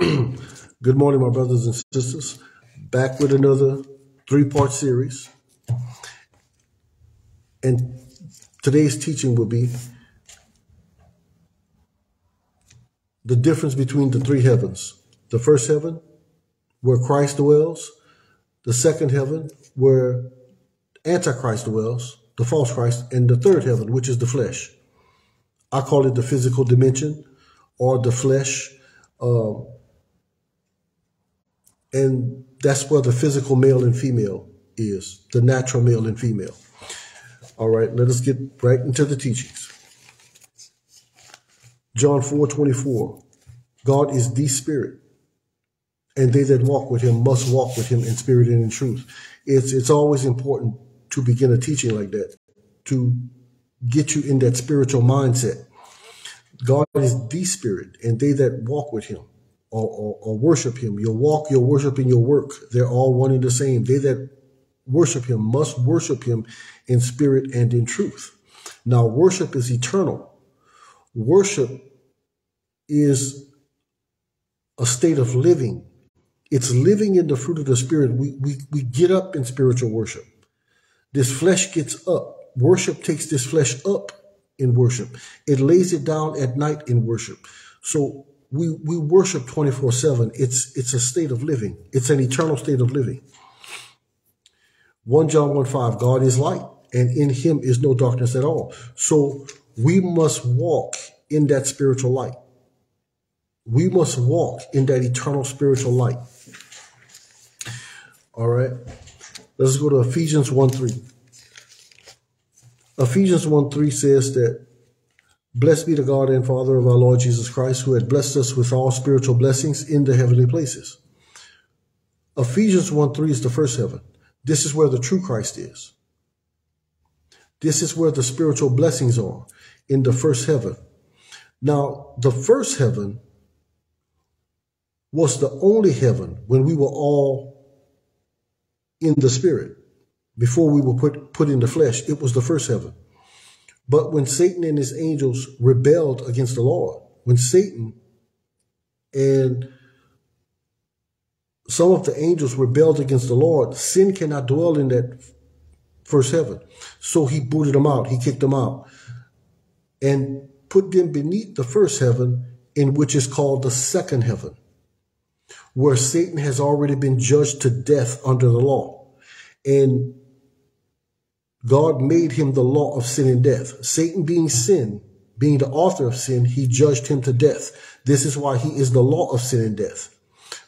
Good morning, my brothers and sisters. Back with another three part series. And today's teaching will be the difference between the three heavens the first heaven, where Christ dwells, the second heaven, where Antichrist dwells, the false Christ, and the third heaven, which is the flesh. I call it the physical dimension or the flesh. Um, and that's where the physical male and female is, the natural male and female. All right, let us get right into the teachings. John 4 24. God is the Spirit, and they that walk with him must walk with him in spirit and in truth. It's, it's always important to begin a teaching like that, to get you in that spiritual mindset. God is the Spirit, and they that walk with him or, or, or worship him. Your walk, your worship, and your work, they're all one and the same. They that worship him must worship him in spirit and in truth. Now, worship is eternal. Worship is a state of living. It's living in the fruit of the spirit. We, we, we get up in spiritual worship. This flesh gets up. Worship takes this flesh up in worship. It lays it down at night in worship. So we we worship 24/7 it's it's a state of living. It's an eternal state of living. 1 John 1 5 God is light and in him is no darkness at all. So we must walk in that spiritual light. We must walk in that eternal spiritual light. All right. Let's go to Ephesians 1 3 Ephesians 1 3 says that Blessed be the God and Father of our Lord Jesus Christ, who had blessed us with all spiritual blessings in the heavenly places. Ephesians 1 3 is the first heaven. This is where the true Christ is. This is where the spiritual blessings are in the first heaven. Now, the first heaven was the only heaven when we were all in the spirit. Before we were put, put in the flesh, it was the first heaven. But when Satan and his angels rebelled against the Lord, when Satan and some of the angels rebelled against the Lord, sin cannot dwell in that first heaven. So he booted them out. He kicked them out and put them beneath the first heaven in which is called the second heaven, where Satan has already been judged to death under the law. And God made him the law of sin and death. Satan being sin, being the author of sin, he judged him to death. This is why he is the law of sin and death.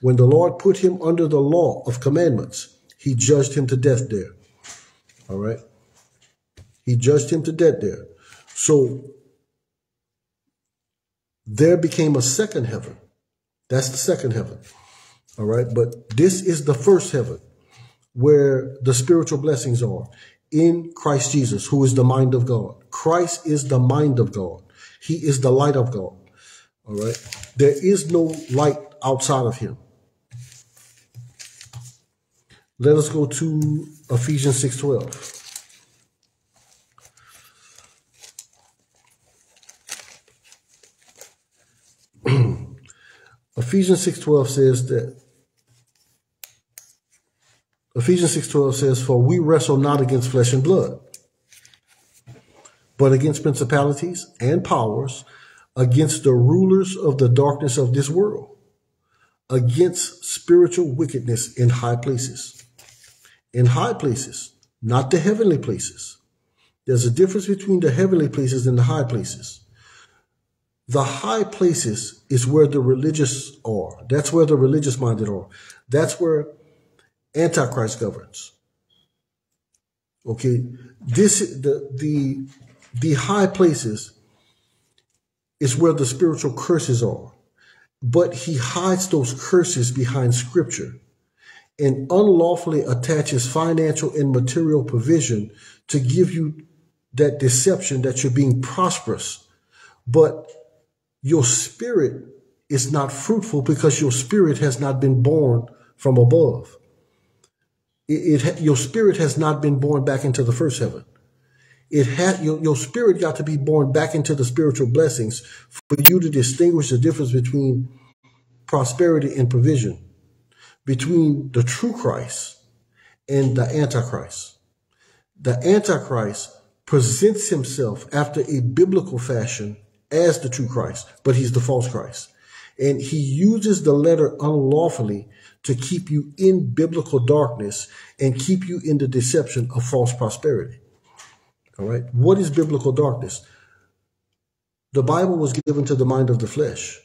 When the Lord put him under the law of commandments, he judged him to death there. All right. He judged him to death there. So there became a second heaven. That's the second heaven. All right. But this is the first heaven where the spiritual blessings are in Christ Jesus, who is the mind of God. Christ is the mind of God. He is the light of God. All right. There is no light outside of him. Let us go to Ephesians 6:12. Ephesians 6:12 says that Ephesians 6.12 says, For we wrestle not against flesh and blood, but against principalities and powers, against the rulers of the darkness of this world, against spiritual wickedness in high places. In high places, not the heavenly places. There's a difference between the heavenly places and the high places. The high places is where the religious are. That's where the religious minded are. That's where Antichrist governs. Okay, this the the the high places is where the spiritual curses are, but he hides those curses behind Scripture, and unlawfully attaches financial and material provision to give you that deception that you're being prosperous, but your spirit is not fruitful because your spirit has not been born from above it, it, your spirit has not been born back into the first heaven. It had your, your spirit got to be born back into the spiritual blessings for you to distinguish the difference between prosperity and provision between the true Christ and the Antichrist. The Antichrist presents himself after a biblical fashion as the true Christ, but he's the false Christ. And he uses the letter unlawfully to keep you in biblical darkness and keep you in the deception of false prosperity. All right. What is biblical darkness? The Bible was given to the mind of the flesh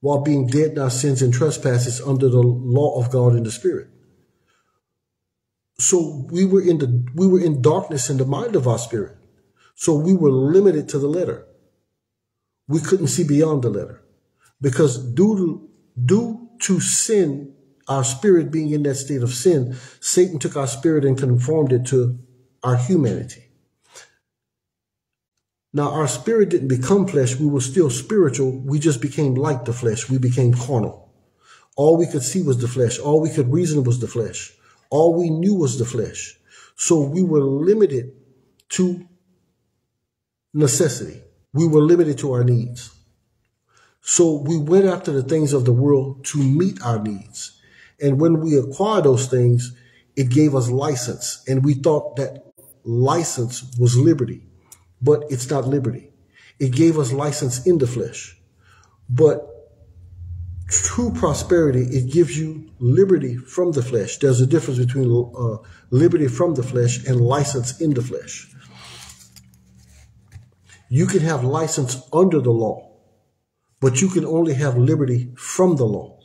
while being dead in our sins and trespasses under the law of God in the spirit. So we were in the we were in darkness in the mind of our spirit. So we were limited to the letter. We couldn't see beyond the letter. Because due to, due to sin, our spirit being in that state of sin, Satan took our spirit and conformed it to our humanity. Now, our spirit didn't become flesh. We were still spiritual. We just became like the flesh. We became carnal. All we could see was the flesh. All we could reason was the flesh. All we knew was the flesh. So we were limited to necessity. We were limited to our needs. So we went after the things of the world to meet our needs. And when we acquired those things, it gave us license. And we thought that license was liberty but it's not liberty. It gave us license in the flesh. But true prosperity, it gives you liberty from the flesh. There's a difference between uh, liberty from the flesh and license in the flesh. You can have license under the law, but you can only have liberty from the law.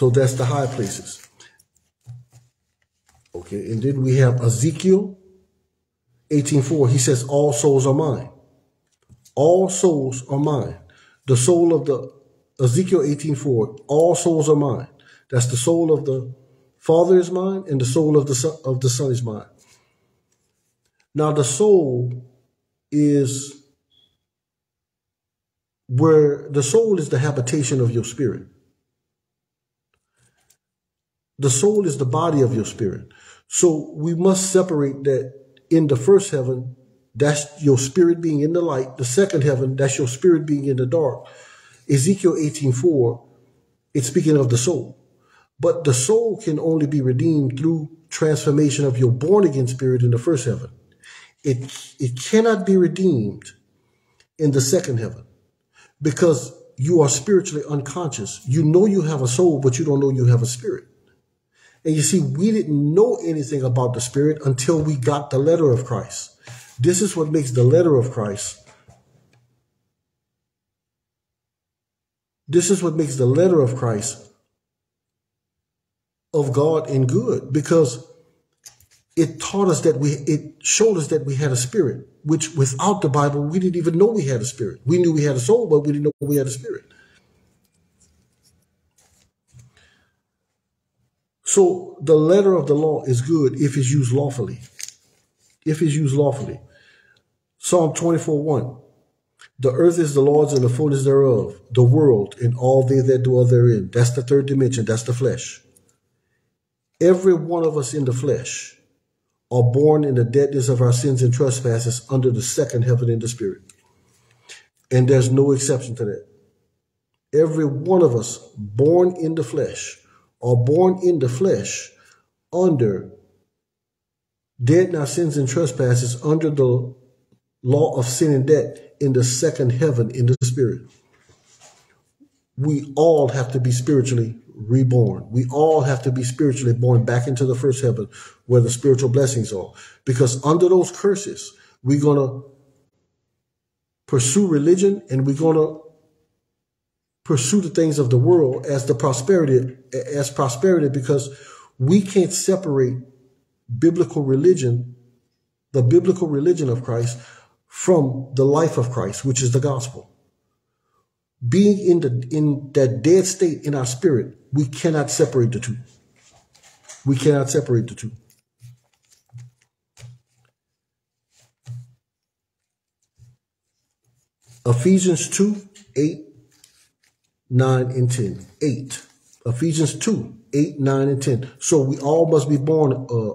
So that's the high places. Okay, and then we have Ezekiel 18.4. He says, all souls are mine. All souls are mine. The soul of the, Ezekiel 18.4, all souls are mine. That's the soul of the Father is mine and the soul of the son, of the Son is mine. Now the soul is where the soul is the habitation of your spirit. The soul is the body of your spirit. So we must separate that in the first heaven, that's your spirit being in the light. The second heaven, that's your spirit being in the dark. Ezekiel 18:4, it's speaking of the soul. But the soul can only be redeemed through transformation of your born again spirit in the first heaven. It, it cannot be redeemed in the second heaven because you are spiritually unconscious. You know you have a soul, but you don't know you have a spirit. And you see, we didn't know anything about the Spirit until we got the letter of Christ. This is what makes the letter of Christ. This is what makes the letter of Christ of God and good because it taught us that we, it showed us that we had a spirit, which without the Bible, we didn't even know we had a spirit. We knew we had a soul, but we didn't know we had a spirit. So the letter of the law is good if it's used lawfully. If it's used lawfully. Psalm 24 1. The earth is the Lord's and the fullness thereof, the world and all they that dwell therein. That's the third dimension. That's the flesh. Every one of us in the flesh are born in the deadness of our sins and trespasses under the second heaven in the spirit. And there's no exception to that. Every one of us born in the flesh are born in the flesh under dead in our sins and trespasses under the law of sin and death in the second heaven in the spirit. We all have to be spiritually reborn. We all have to be spiritually born back into the first heaven where the spiritual blessings are. Because under those curses, we're going to pursue religion and we're going to pursue the things of the world as the prosperity as prosperity because we can't separate biblical religion, the biblical religion of Christ, from the life of Christ, which is the gospel. Being in the in that dead state in our spirit, we cannot separate the two. We cannot separate the two. Ephesians 2, 8 9, and 10. 8. Ephesians 2, 8, 9, and 10. So we all must be born uh,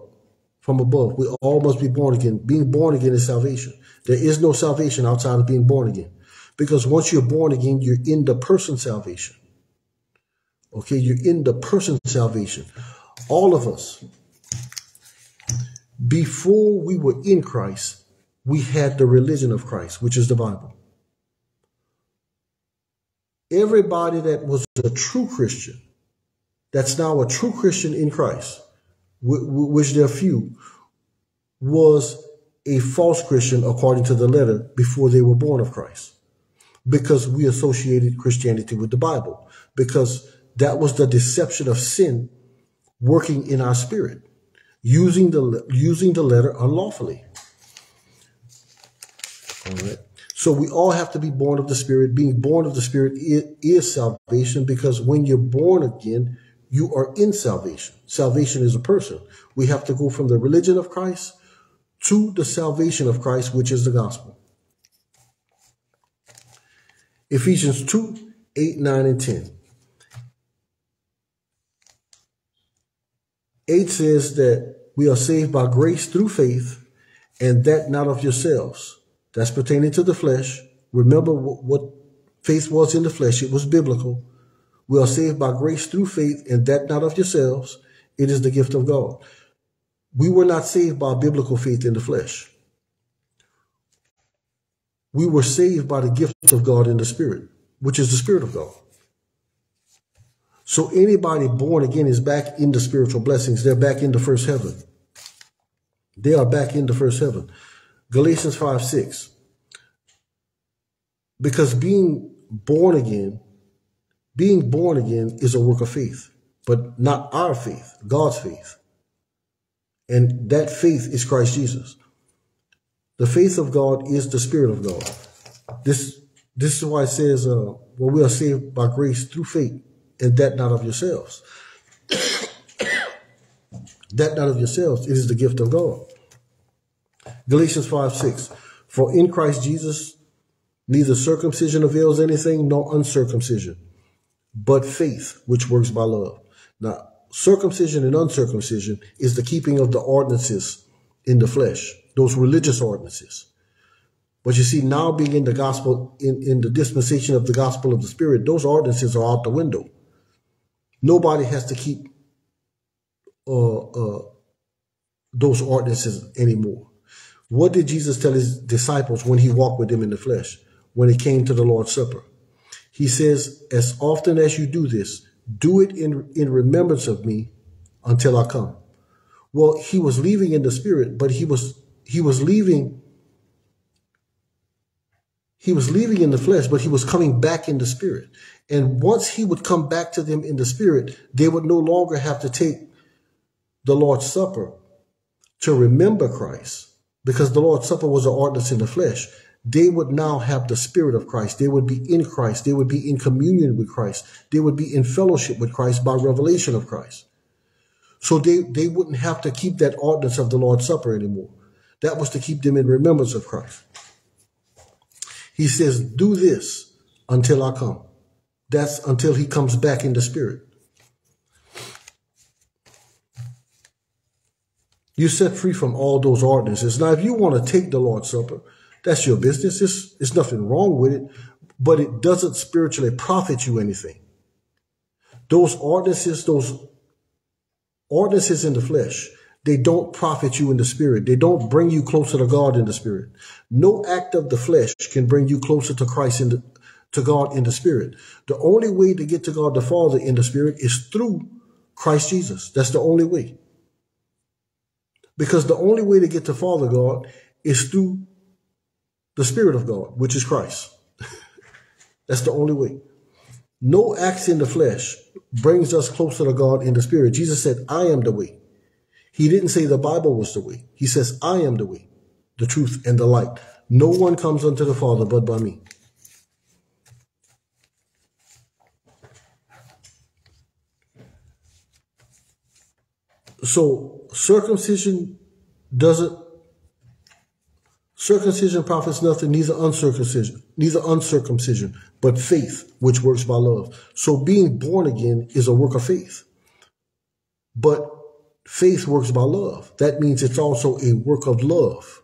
from above. We all must be born again. Being born again is salvation. There is no salvation outside of being born again. Because once you're born again, you're in the person salvation. Okay, you're in the person salvation. All of us, before we were in Christ, we had the religion of Christ, which is the Bible. Everybody that was a true Christian, that's now a true Christian in Christ, which there are few, was a false Christian according to the letter before they were born of Christ. Because we associated Christianity with the Bible. Because that was the deception of sin working in our spirit, using the using the letter unlawfully. All right. So we all have to be born of the Spirit. Being born of the Spirit is, salvation because when you're born again, you are in salvation. Salvation is a person. We have to go from the religion of Christ to the salvation of Christ, which is the gospel. Ephesians 2, 8, 9, and 10. 8 says that we are saved by grace through faith, and that not of yourselves. That's pertaining to the flesh. Remember what faith was in the flesh. It was biblical. We are saved by grace through faith, and that not of yourselves. It is the gift of God. We were not saved by biblical faith in the flesh. We were saved by the gift of God in the Spirit, which is the Spirit of God. So anybody born again is back in the spiritual blessings. They're back in the first heaven. They are back in the first heaven. Galatians 5 6. Because being born again, being born again is a work of faith, but not our faith, God's faith. And that faith is Christ Jesus. The faith of God is the Spirit of God. This, this is why it says, uh, well, we are saved by grace through faith, and that not of yourselves. that not of yourselves. It is the gift of God. Galatians 5 6. For in Christ Jesus, neither circumcision avails anything nor uncircumcision, but faith which works by love. Now, circumcision and uncircumcision is the keeping of the ordinances in the flesh, those religious ordinances. But you see, now being in the gospel, in, in the dispensation of the gospel of the Spirit, those ordinances are out the window. Nobody has to keep uh, uh, those ordinances anymore. What did Jesus tell his disciples when he walked with them in the flesh, when he came to the Lord's Supper? He says, as often as you do this, do it in, in remembrance of me until I come. Well, he was leaving in the spirit, but he was he was leaving he was leaving in the flesh, but he was coming back in the spirit. And once he would come back to them in the spirit, they would no longer have to take the Lord's Supper to remember Christ because the Lord's Supper was an ordinance in the flesh they would now have the Spirit of Christ. They would be in Christ. They would be in communion with Christ. They would be in fellowship with Christ by revelation of Christ. So they, they wouldn't have to keep that ordinance of the Lord's Supper anymore. That was to keep them in remembrance of Christ. He says, do this until I come. That's until he comes back in the spirit. You're set free from all those ordinances. Now, if you want to take the Lord's Supper, that's your business. It's, it's nothing wrong with it, but it doesn't spiritually profit you anything. Those ordinances, those ordinances in the flesh, they don't profit you in the spirit. They don't bring you closer to God in the spirit. No act of the flesh can bring you closer to Christ in the, to God in the spirit. The only way to get to God the Father in the spirit is through Christ Jesus. That's the only way. Because the only way to get to Father God is through the Spirit of God, which is Christ. That's the only way. No acts in the flesh brings us closer to God in the Spirit. Jesus said, I am the way. He didn't say the Bible was the way. He says, I am the way, the truth, and the light. No one comes unto the Father but by me. So circumcision doesn't Circumcision profits nothing, neither uncircumcision, neither uncircumcision, but faith, which works by love. So being born again is a work of faith. But faith works by love. That means it's also a work of love.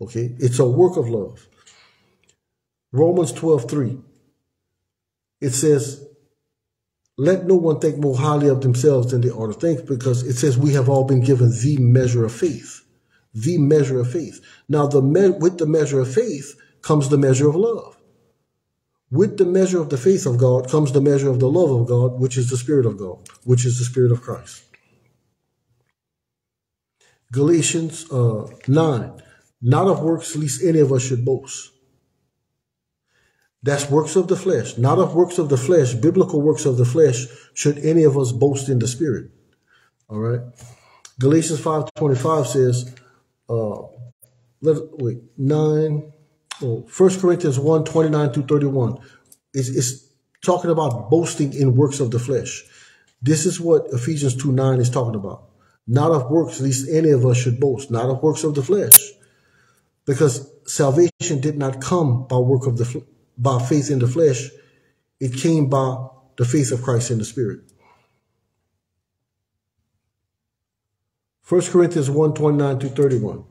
Okay? It's a work of love. Romans 12, 3. It says, let no one think more highly of themselves than they ought to think, because it says we have all been given the measure of faith. The measure of faith. Now, the me with the measure of faith comes the measure of love. With the measure of the faith of God comes the measure of the love of God, which is the Spirit of God, which is the Spirit of Christ. Galatians uh, 9. Not of works, lest any of us should boast. That's works of the flesh, not of works of the flesh, biblical works of the flesh, should any of us boast in the spirit. All right. Galatians 5.25 says, uh, let, wait, 9, oh, 1 Corinthians 1, 29 through 31. It's, it's talking about boasting in works of the flesh. This is what Ephesians 2, 9 is talking about. Not of works, at least any of us should boast, not of works of the flesh. Because salvation did not come by work of the by faith in the flesh. It came by the faith of Christ in the spirit. 1 Corinthians 1, 29 to 31.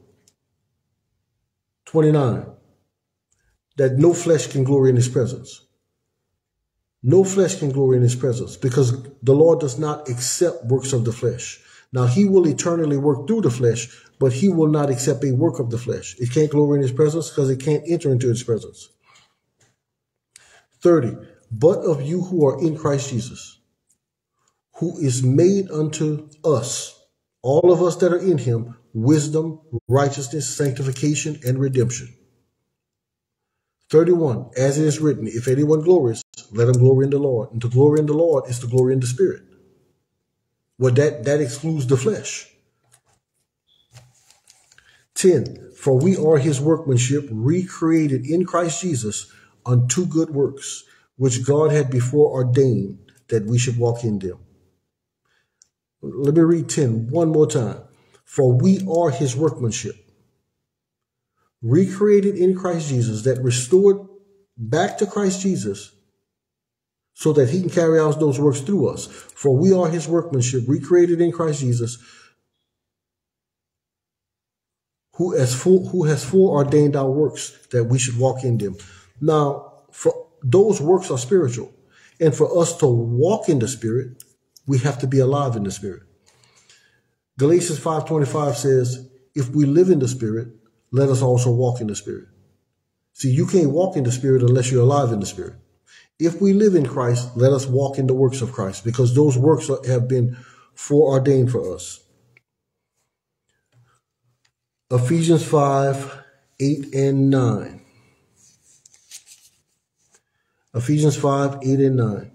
29. That no flesh can glory in his presence. No flesh can glory in his presence because the Lord does not accept works of the flesh. Now he will eternally work through the flesh, but he will not accept a work of the flesh. It can't glory in his presence because it can't enter into his presence. 30. But of you who are in Christ Jesus, who is made unto us, all of us that are in him, wisdom, righteousness, sanctification, and redemption. 31. As it is written, if anyone glories, let him glory in the Lord. And to glory in the Lord is to glory in the Spirit. Well, that, that excludes the flesh. 10. For we are his workmanship, recreated in Christ Jesus unto good works, which God had before ordained that we should walk in them. Let me read 10 one more time. For we are his workmanship, recreated in Christ Jesus, that restored back to Christ Jesus so that he can carry out those works through us. For we are his workmanship, recreated in Christ Jesus, who has who has foreordained our works that we should walk in them. Now, for those works are spiritual. And for us to walk in the spirit, we have to be alive in the spirit. Galatians 5.25 says, if we live in the spirit, let us also walk in the spirit. See, you can't walk in the spirit unless you're alive in the spirit. If we live in Christ, let us walk in the works of Christ because those works have been foreordained for us. Ephesians 5, 8 and 9. Ephesians 5, 8 and 9.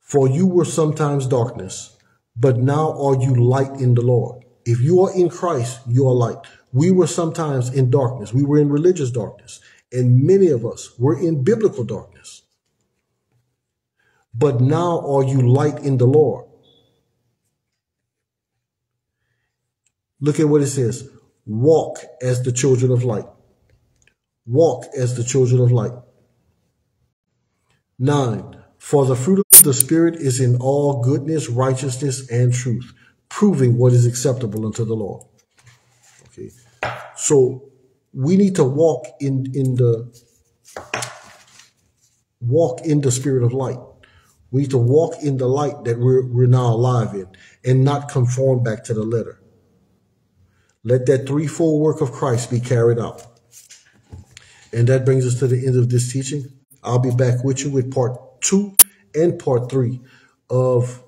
For you were sometimes darkness, but now are you light in the Lord. If you are in Christ, you are light. We were sometimes in darkness. We were in religious darkness. And many of us were in biblical darkness. But now are you light in the Lord. Look at what it says. Walk as the children of light. Walk as the children of light. Nine, for the fruit of the Spirit is in all goodness, righteousness, and truth, proving what is acceptable unto the Lord. Okay. So we need to walk in, in the walk in the spirit of light. We need to walk in the light that we're, we're now alive in and not conform back to the letter. Let that threefold work of Christ be carried out. And that brings us to the end of this teaching. I'll be back with you with part two and part three of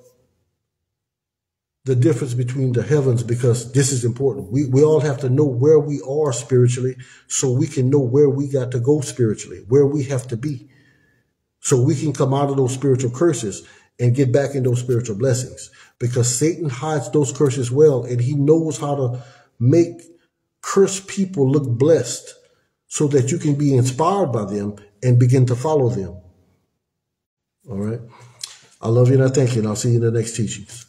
the difference between the heavens because this is important. We, we all have to know where we are spiritually so we can know where we got to go spiritually, where we have to be. So we can come out of those spiritual curses and get back in those spiritual blessings because Satan hides those curses well and he knows how to make cursed people look blessed so that you can be inspired by them and begin to follow them. All right. I love you and I thank you and I'll see you in the next teachings.